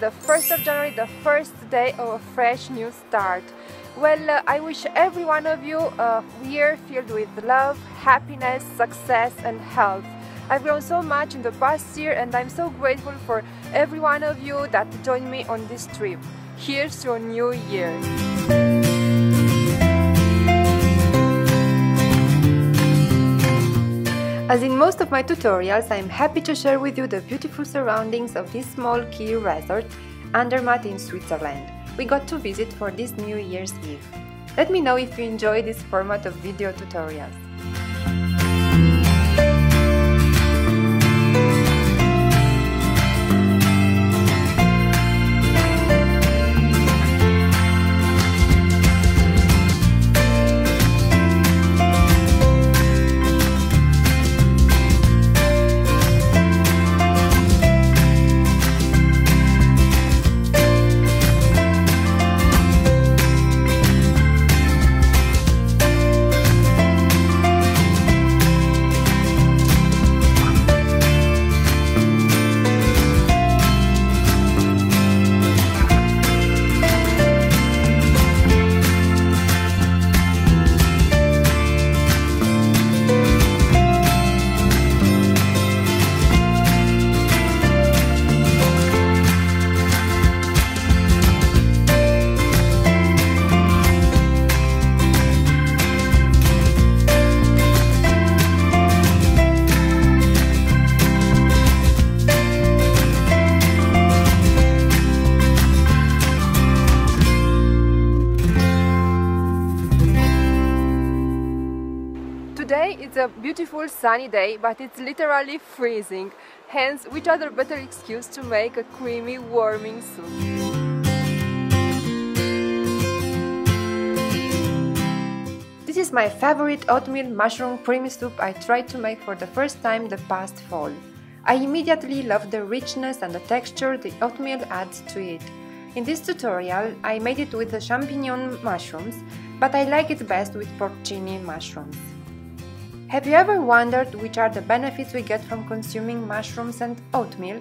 the 1st of January, the first day of a fresh new start. Well, uh, I wish every one of you a year filled with love, happiness, success and health. I've grown so much in the past year and I'm so grateful for every one of you that joined me on this trip. Here's your new year. As in most of my tutorials, I am happy to share with you the beautiful surroundings of this small key resort, Andermatt in Switzerland. We got to visit for this New Year's Eve. Let me know if you enjoy this format of video tutorials. A beautiful sunny day, but it's literally freezing. Hence, which other better excuse to make a creamy, warming soup? This is my favorite oatmeal mushroom creamy soup I tried to make for the first time the past fall. I immediately love the richness and the texture the oatmeal adds to it. In this tutorial, I made it with the champignon mushrooms, but I like it best with porcini mushrooms. Have you ever wondered which are the benefits we get from consuming mushrooms and oatmeal?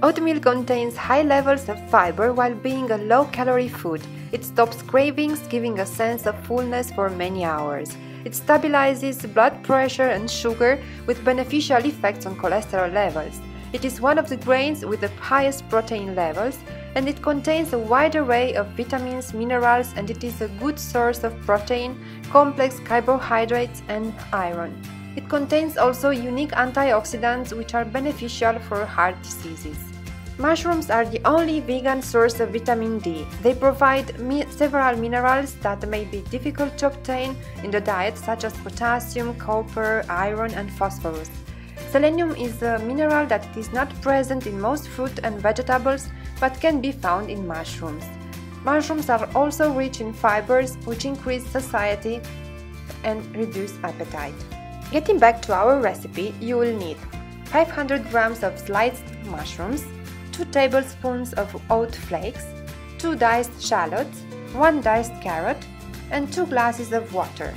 Oatmeal contains high levels of fiber while being a low calorie food. It stops cravings, giving a sense of fullness for many hours. It stabilizes blood pressure and sugar with beneficial effects on cholesterol levels. It is one of the grains with the highest protein levels and it contains a wide array of vitamins, minerals, and it is a good source of protein, complex carbohydrates, and iron. It contains also unique antioxidants which are beneficial for heart diseases. Mushrooms are the only vegan source of vitamin D. They provide mi several minerals that may be difficult to obtain in the diet, such as potassium, copper, iron, and phosphorus. Selenium is a mineral that is not present in most fruit and vegetables but can be found in mushrooms. Mushrooms are also rich in fibers which increase satiety and reduce appetite. Getting back to our recipe, you will need 500 grams of sliced mushrooms, 2 tablespoons of oat flakes, 2 diced shallots, 1 diced carrot, and 2 glasses of water.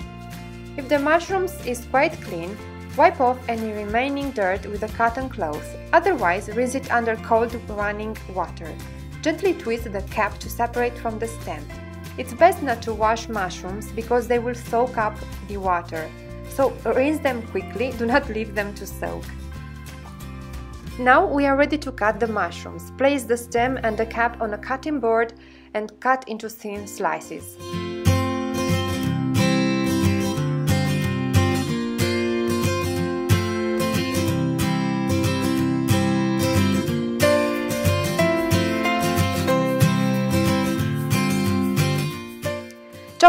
If the mushrooms is quite clean, Wipe off any remaining dirt with a cotton cloth, otherwise rinse it under cold running water. Gently twist the cap to separate from the stem. It's best not to wash mushrooms because they will soak up the water, so rinse them quickly, do not leave them to soak. Now we are ready to cut the mushrooms. Place the stem and the cap on a cutting board and cut into thin slices.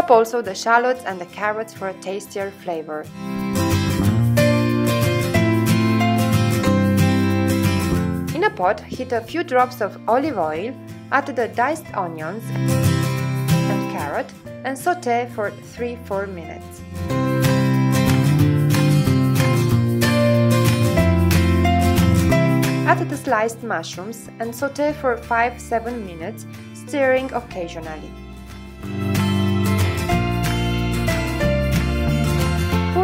Chop also the shallots and the carrots for a tastier flavor. In a pot, heat a few drops of olive oil, add the diced onions and carrot and saute for 3-4 minutes. Add the sliced mushrooms and saute for 5-7 minutes, stirring occasionally.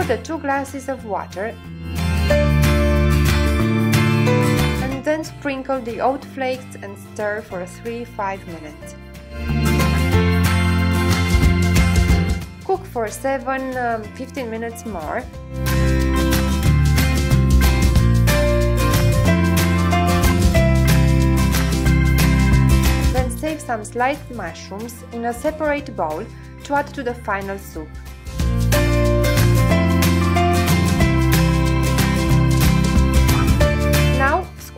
Pour the 2 glasses of water and and then sprinkle the oat flakes and stir for 3-5 minutes. Cook for 7-15 um, minutes more. Then save some sliced mushrooms in a separate bowl to add to the final soup.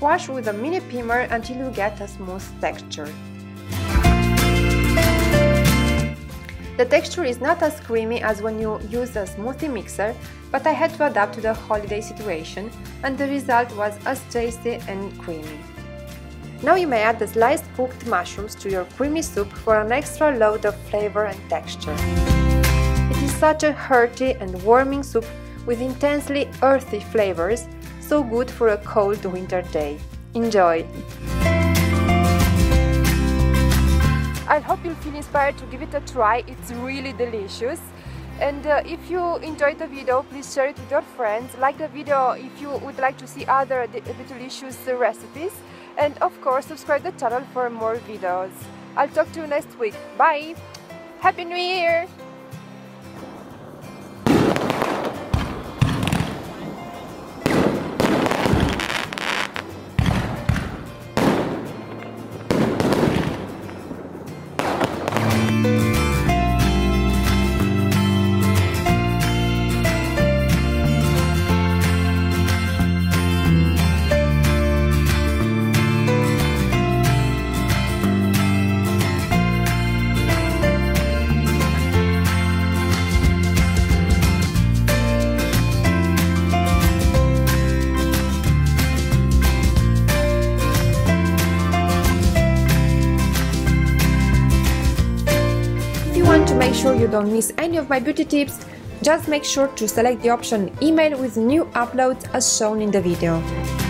Squash with a minipimer until you get a smooth texture. The texture is not as creamy as when you use a smoothie mixer, but I had to adapt to the holiday situation and the result was as tasty and creamy. Now you may add the sliced cooked mushrooms to your creamy soup for an extra load of flavor and texture. It is such a hearty and warming soup with intensely earthy flavors, so good for a cold winter day. Enjoy! I hope you'll feel inspired to give it a try. It's really delicious. And uh, if you enjoyed the video, please share it with your friends. Like the video if you would like to see other delicious recipes. And of course, subscribe the channel for more videos. I'll talk to you next week. Bye! Happy New Year! You don't miss any of my beauty tips, just make sure to select the option email with new uploads as shown in the video.